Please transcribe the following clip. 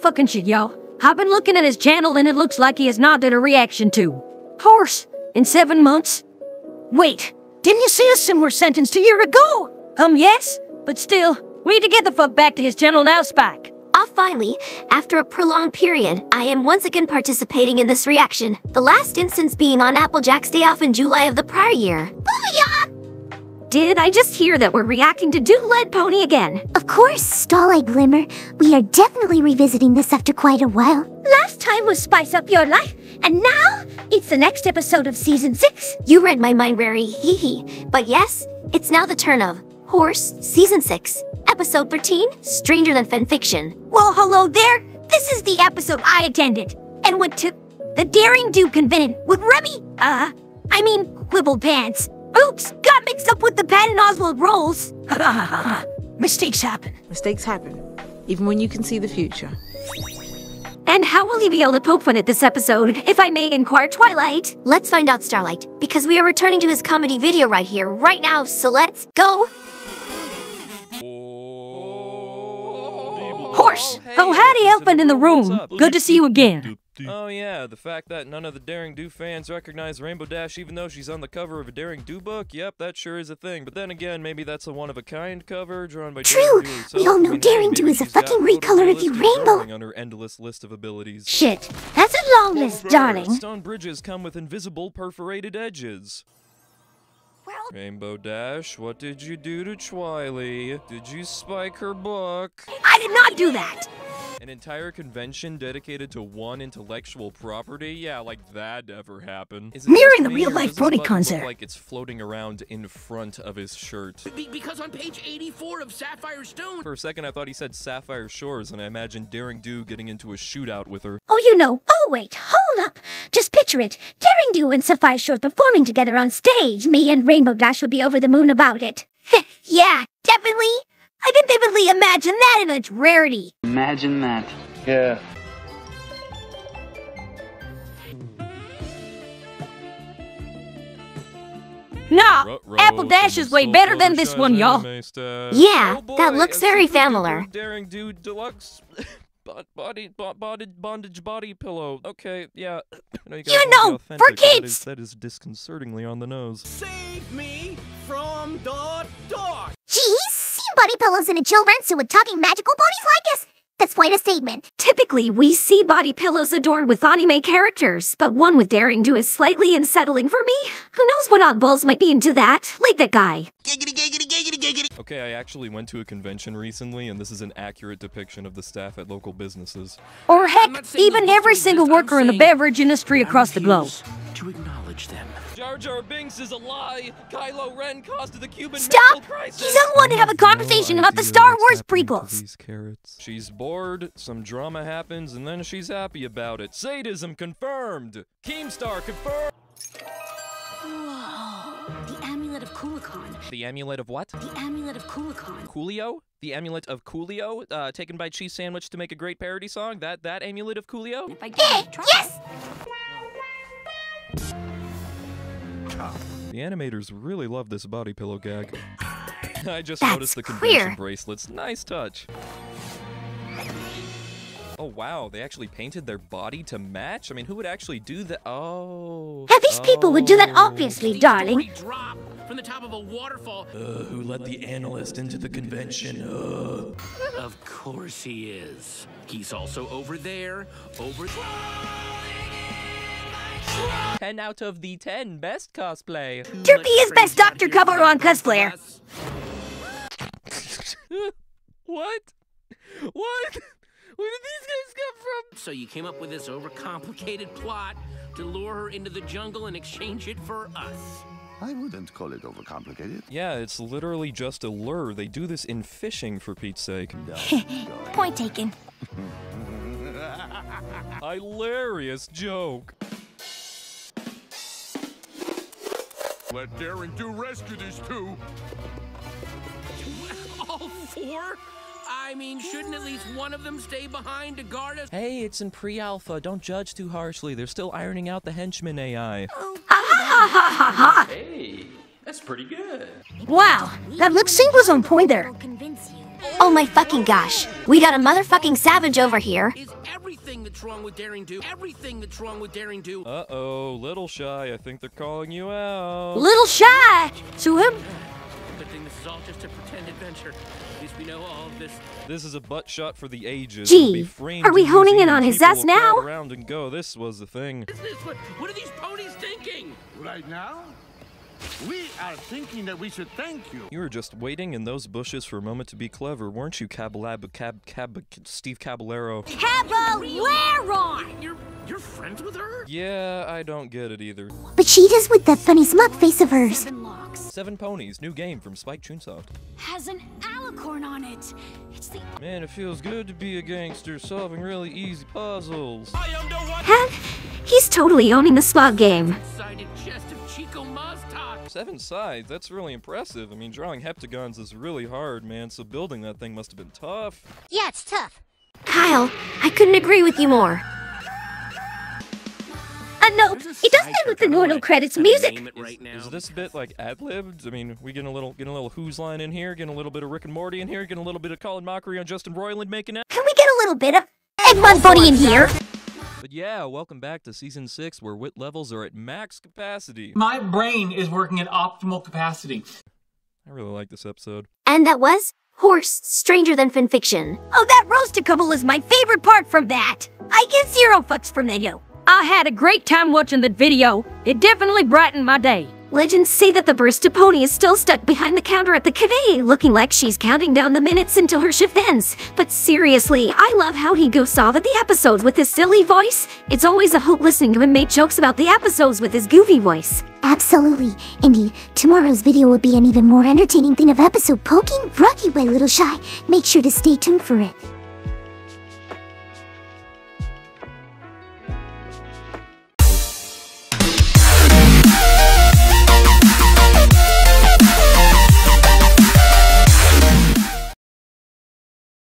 fucking shit, y'all. I've been looking at his channel and it looks like he has not done a reaction to Horse in seven months. Wait, didn't you see a similar sentence a year ago? Um, yes, but still, we need to get the fuck back to his channel now, Spike. Ah, finally, after a prolonged period, I am once again participating in this reaction. The last instance being on Applejack's Day Off in July of the prior year. Booyah! Did I just hear that we're reacting to DoodledPony again? Of course, Starlight Glimmer. We are definitely revisiting this after quite a while. Last time was Spice Up Your Life, and now it's the next episode of season 6. You read my mind, Rary, hee hee. But yes, it's now the turn of Horse, Season 6, Episode 13, Stranger Than Fanfiction. Well, hello there. This is the episode I attended and went to the Daring Do convention with Remy. Uh, I mean, Quibble Pants. Oops, got mixed up with the Patton Oswalt roles. Mistakes happen. Mistakes happen, even when you can see the future. And how will he be able to poke fun at this episode, if I may inquire, Twilight? Let's find out, Starlight, because we are returning to his comedy video right here, right now, so let's go! Horse! Oh, howdy, Elephant in the room. Good to see you again. Oh yeah, the fact that none of the Daring Do fans recognize Rainbow Dash even though she's on the cover of a Daring Do book, yep, that sure is a thing. But then again, maybe that's a one-of-a-kind cover drawn by True. Daring Do. We all I know mean, Daring Do is a fucking recolor of you, photorealistic Rainbow. drawing on her endless list of abilities. Shit, that's a long list, darling. Stone bridges come with invisible perforated edges. Well. Rainbow Dash, what did you do to Twily? Did you spike her book? I did not do that. An entire convention dedicated to one intellectual property? Yeah, like that ever happened. Is it Mirroring the real-life does his Brody butt concert. Look like it's floating around in front of his shirt. Be- because on page 84 of Sapphire Stone, For a second, I thought he said Sapphire Shores, and I imagined Daring Do getting into a shootout with her. Oh, you know. Oh, wait, hold up. Just picture it. Daring Do and Sapphire Shores performing together on stage. Me and Rainbow Dash would be over the moon about it. yeah, definitely. I can vividly imagine that in its rarity. Imagine that. Yeah. Nah, Ruh-roh, Apple Dash is way better than this one, y'all. Yeah, Oh that looks very familiar. Daring Do Deluxe bo- body bondage bondage body pillow. Okay, yeah. I know you, You know, for authentic, but That kids. is, that is disconcertingly on the nose. save me from the dark. Geez, seen body pillows in a children's suit with talking magical ponies like us? That's quite a statement. Typically, we see body pillows adorned with anime characters, but one with Daring Do is slightly unsettling for me. Who knows what oddballs might be into that? Like that guy. Okay, I actually went to a convention recently, and this is an accurate depiction of the staff at local businesses. Or heck, even every single thing, I'm worker in the beverage industry across the globe. To acknowledge them. Jar Jar Binks is a lie. Kylo Ren caused the Cuban Stop! Missile Crisis. He's unwilling to have a conversation No about the idea Star Wars prequels. these carrots. She's bored, some drama happens, and then she's happy about it. Sadism confirmed. Keemstar confirmed. Kulikon. The amulet of what? The amulet of Kulikon. Coolio? The amulet of Coolio, uh, taken by Cheese Sandwich to make a great parody song. That that amulet of Coolio. If I give it try. Yes! The animators really love this body pillow gag. I just That's noticed the convention queer. bracelets. Nice touch. Oh wow, they actually painted their body to match? I mean, who would actually do that? Oh. Yeah, these people would do that oh. obviously, darling. Drop from the top of a waterfall. Uh, who let the analyst into the convention? Uh. Of course he is. He's also over there, over 10 out of the 10 best cosplay. Derpy is best doctor cover on cosplayer. what? What? Where did these guys come from? So you came up with this overcomplicated plot to lure her into the jungle and exchange it for us. I wouldn't call it overcomplicated. Yeah, it's literally just a lure. They do this in fishing, for Pete's sake. Point taken. Hilarious joke. Let Daring Do rescue these two. All four? I mean, shouldn't at least one of them stay behind to guard us? Hey, it's in pre-alpha. Don't judge too harshly. They're still ironing out the henchman AI. Hey, that's pretty good. Wow, that lip sync was on point there. Will convince you. Oh my fucking gosh. We got a motherfucking savage over here. Is everything that's wrong with Daring Do, everything that's wrong with Daring Do. Uh-oh, Little Shy, I think they're calling you out. Little shy. So him. Good thing this is all just a pretend adventure. At least we know all of this. This is a butt shot for the ages. Gee, be are we honing in on his ass now? around and go, this was the thing. Is this what, what are these ponies thinking? Right now, we are thinking that we should thank you. You were just waiting in those bushes for a moment to be clever, weren't you, Cabalab, Cab, Cab, Steve Caballero? Caballero! You're you're friends with her? Yeah, I don't get it either. But she does with that funny smug face of hers. Seven locks. Seven Ponies, new game from Spike Chunsoft. Has an alicorn on it. It's the Man, it feels good to be a gangster solving really easy puzzles. I am no Huh? He's totally owning the slug game. Sided chest of Chicomoztoc. Seven sides, that's really impressive. I mean, drawing heptagons is really hard, man, so building that thing must have been tough. Yeah, it's tough. Kyle, I couldn't agree with you more. Uh, no, it doesn't end with the normal credits music. Right now. Is this bit like ad-libbed? I mean, we getting a little getting a little Whose line in here, getting a little bit of Rick and Morty in here, getting a little bit of Colin Mochrie on Justin Roiland making it. Can we get a little bit of Eggman Bunny in here? But yeah, welcome back to season six, where wit levels are at max capacity. My brain is working at optimal capacity. I really like this episode. And that was Horse Stranger Than Fanfiction. Oh, that roasted couple is my favorite part from that. I get zero fucks from that, yo. I had a great time watching that video. It definitely brightened my day. Legends say that the barista pony is still stuck behind the counter at the cafe, looking like she's counting down the minutes until her shift ends. But seriously, I love how he goes off at the episodes with his silly voice. It's always a hoot listening to him make jokes about the episodes with his goofy voice. Absolutely. Indeed, tomorrow's video will be an even more entertaining thing of episode poking Rocky to by Little Shy. Make sure to stay tuned for it.